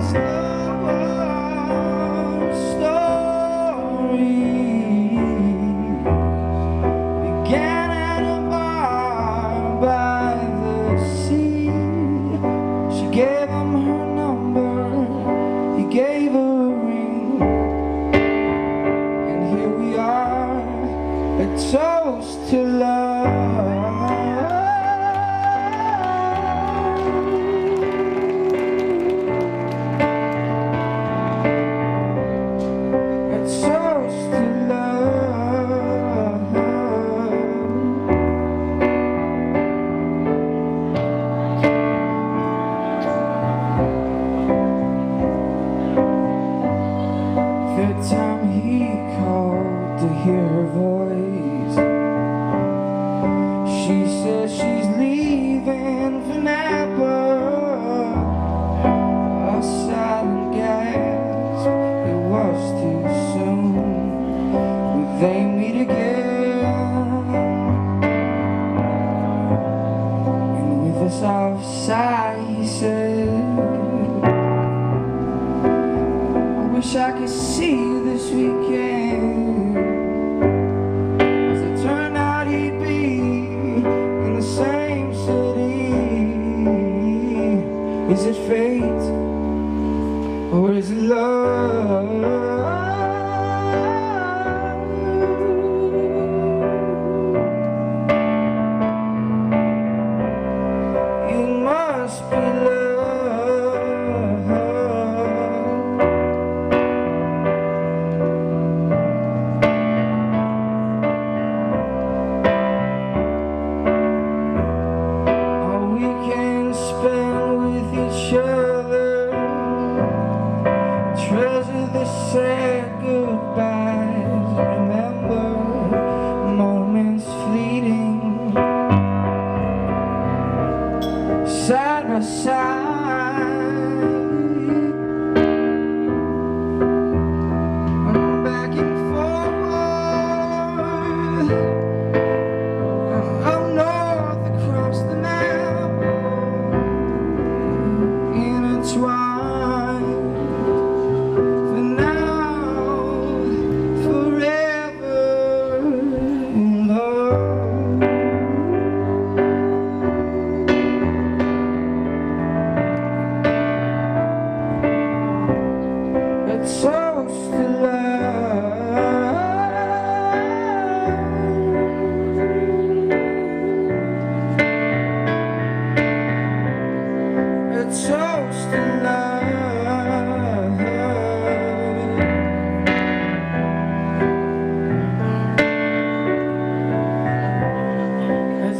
Stay. the south he said I wish I could see you this weekend. As it turned out he'd be in the same city. Is it fate or is it love?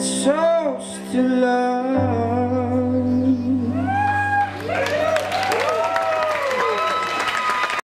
chose to love.